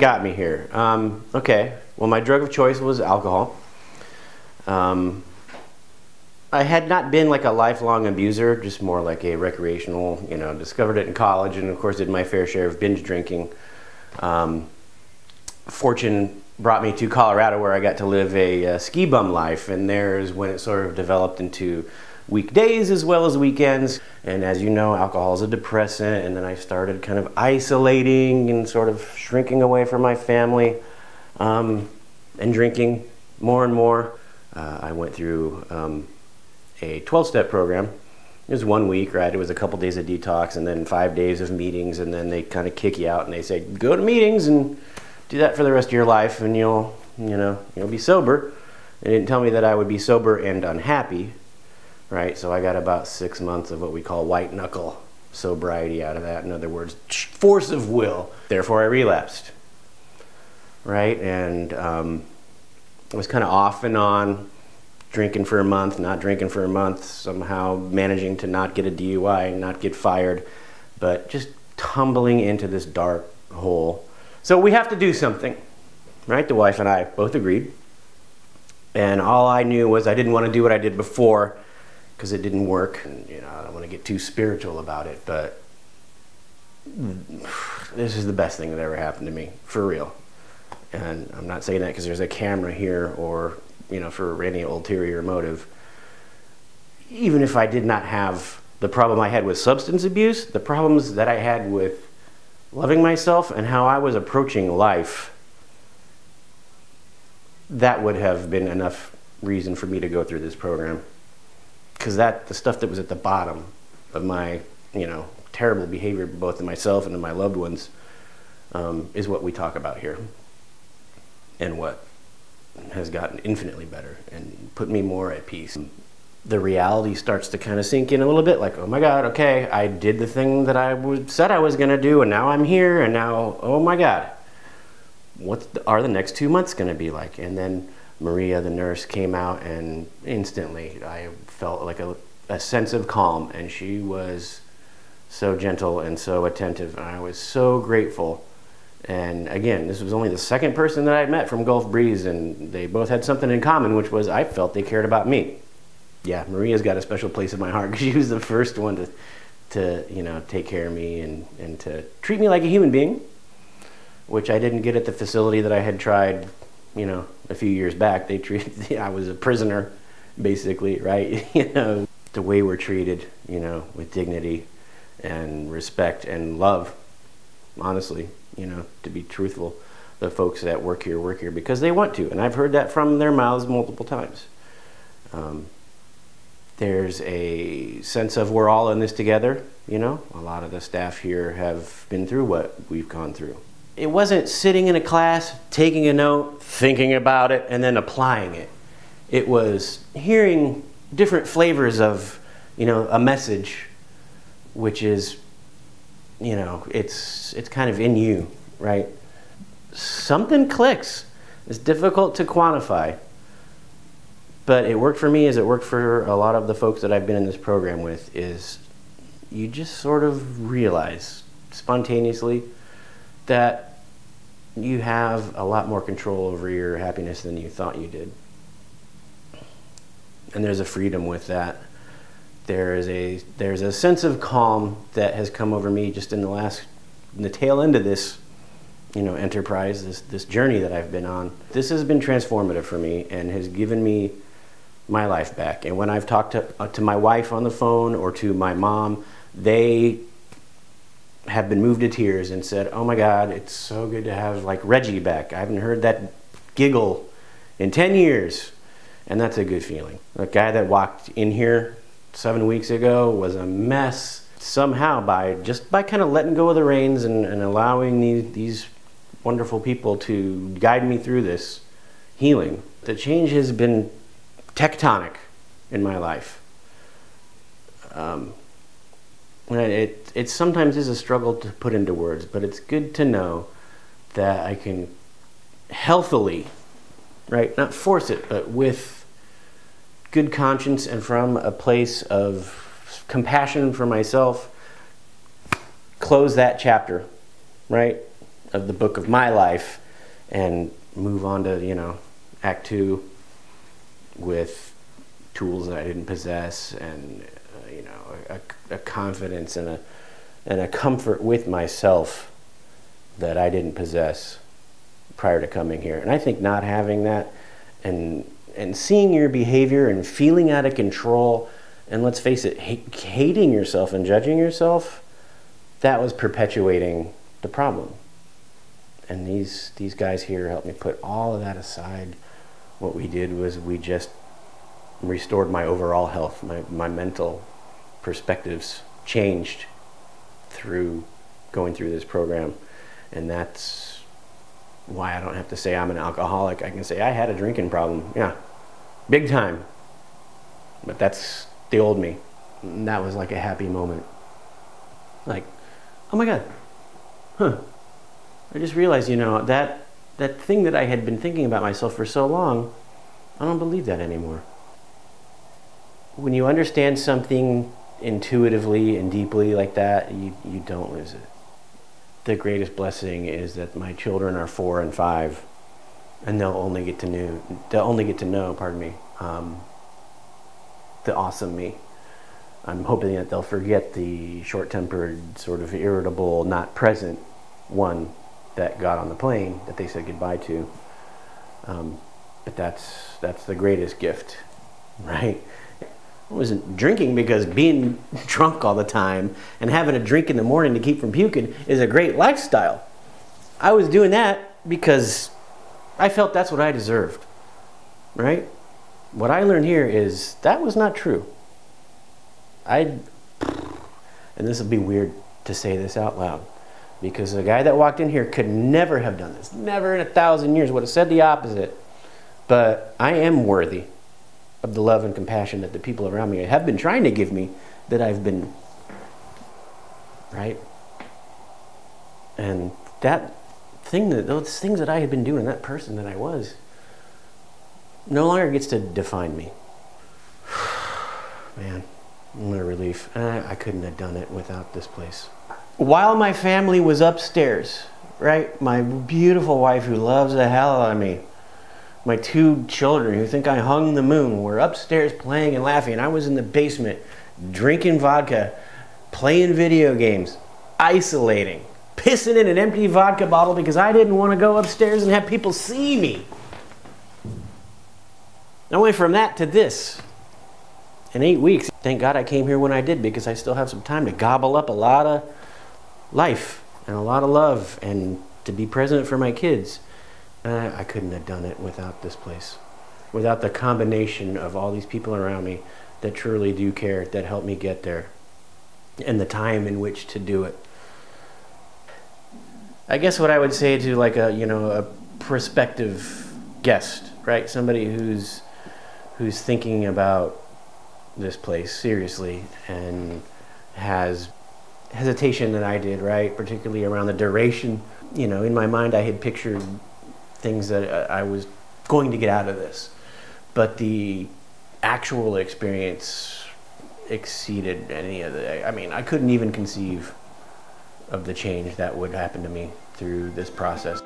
Got me here? Um, okay, well, my drug of choice was alcohol. Um, I had not been like a lifelong abuser, just more like a recreational, you know, discovered it in college and of course did my fair share of binge drinking. Um, fortune brought me to Colorado where I got to live a, a ski bum life and there's when it sort of developed into weekdays as well as weekends. And as you know, alcohol is a depressant and then I started kind of isolating and sort of shrinking away from my family um, and drinking more and more. Uh, I went through um, a 12 step program. It was one week, right? It was a couple days of detox and then five days of meetings, and then they kind of kick you out and they say, go to meetings and do that for the rest of your life, and you'll, you know, you'll be sober. They didn't tell me that I would be sober and unhappy, right? So I got about six months of what we call white knuckle sobriety out of that. In other words, force of will. Therefore, I relapsed, right? And um, I was kind of off and on drinking for a month, not drinking for a month, somehow managing to not get a DUI, not get fired, but just tumbling into this dark hole. So we have to do something, right? The wife and I both agreed. And all I knew was I didn't want to do what I did before because it didn't work. And, you know, I don't want to get too spiritual about it, but this is the best thing that ever happened to me, for real. And I'm not saying that because there's a camera here or you know, for any ulterior motive. Even if I did not have the problem I had with substance abuse, the problems that I had with loving myself and how I was approaching life, that would have been enough reason for me to go through this program. Because that, the stuff that was at the bottom of my, you know, terrible behavior, both in myself and in my loved ones, um, is what we talk about here. And what has gotten infinitely better and put me more at peace. The reality starts to kind of sink in a little bit like, oh my God, okay, I did the thing that I said I was going to do, and now I'm here, and now, oh my God, what are the next two months going to be like? And then Maria, the nurse, came out, and instantly I felt like a, a sense of calm, and she was so gentle and so attentive, and I was so grateful and again, this was only the second person that I'd met from Gulf Breeze, and they both had something in common, which was I felt they cared about me. Yeah, Maria's got a special place in my heart because she was the first one to, to you know, take care of me and, and to treat me like a human being, which I didn't get at the facility that I had tried, you know, a few years back. They treated, I was a prisoner, basically, right? you know, the way we're treated, you know, with dignity and respect and love, honestly you know, to be truthful, the folks that work here work here because they want to. And I've heard that from their mouths multiple times. Um, there's a sense of we're all in this together, you know. A lot of the staff here have been through what we've gone through. It wasn't sitting in a class, taking a note, thinking about it, and then applying it. It was hearing different flavors of, you know, a message, which is you know, it's it's kind of in you, right? Something clicks. It's difficult to quantify. But it worked for me as it worked for a lot of the folks that I've been in this program with is you just sort of realize spontaneously that you have a lot more control over your happiness than you thought you did. And there's a freedom with that. There is a there's a sense of calm that has come over me just in the last in the tail end of this you know enterprise this this journey that I've been on. This has been transformative for me and has given me my life back. And when I've talked to uh, to my wife on the phone or to my mom they have been moved to tears and said oh my god it's so good to have like Reggie back I haven't heard that giggle in 10 years and that's a good feeling the guy that walked in here seven weeks ago was a mess. Somehow, by just by kind of letting go of the reins and, and allowing these, these wonderful people to guide me through this healing, the change has been tectonic in my life. Um, it, it sometimes is a struggle to put into words, but it's good to know that I can healthily, right, not force it, but with good conscience and from a place of compassion for myself, close that chapter, right? of the book of my life and move on to, you know, act two with tools that I didn't possess and, you know, a, a confidence and a, and a comfort with myself that I didn't possess prior to coming here. And I think not having that and and seeing your behavior and feeling out of control and let's face it, hating yourself and judging yourself, that was perpetuating the problem. And these these guys here helped me put all of that aside. What we did was we just restored my overall health, my, my mental perspectives changed through going through this program. And that's why I don't have to say I'm an alcoholic. I can say I had a drinking problem. Yeah, big time. But that's the old me. And that was like a happy moment. Like, oh my God, huh. I just realized, you know, that, that thing that I had been thinking about myself for so long, I don't believe that anymore. When you understand something intuitively and deeply like that, you, you don't lose it. The greatest blessing is that my children are four and five, and they'll only get to know, they'll only get to know, pardon me, um, the awesome me. I'm hoping that they'll forget the short-tempered, sort of irritable, not present one that got on the plane that they said goodbye to. Um, but that's that's the greatest gift, right? I wasn't drinking because being drunk all the time and having a drink in the morning to keep from puking is a great lifestyle. I was doing that because I felt that's what I deserved, right? What I learned here is that was not true. I, and this will be weird to say this out loud, because the guy that walked in here could never have done this. Never in a thousand years would have said the opposite. But I am worthy of the love and compassion that the people around me have been trying to give me that I've been, right? And that thing that, those things that I had been doing, that person that I was, no longer gets to define me. Man, what a relief. I, I couldn't have done it without this place. While my family was upstairs, right? My beautiful wife who loves the hell out of me my two children who think I hung the moon were upstairs playing and laughing, and I was in the basement drinking vodka, playing video games, isolating, pissing in an empty vodka bottle because I didn't want to go upstairs and have people see me. I went from that to this in eight weeks. Thank God I came here when I did because I still have some time to gobble up a lot of life and a lot of love and to be present for my kids. Uh, I couldn't have done it without this place, without the combination of all these people around me that truly do care, that helped me get there, and the time in which to do it. I guess what I would say to like a you know a prospective guest, right? Somebody who's who's thinking about this place seriously and has hesitation that I did, right? Particularly around the duration. You know, in my mind, I had pictured things that I was going to get out of this. But the actual experience exceeded any of the. I mean, I couldn't even conceive of the change that would happen to me through this process.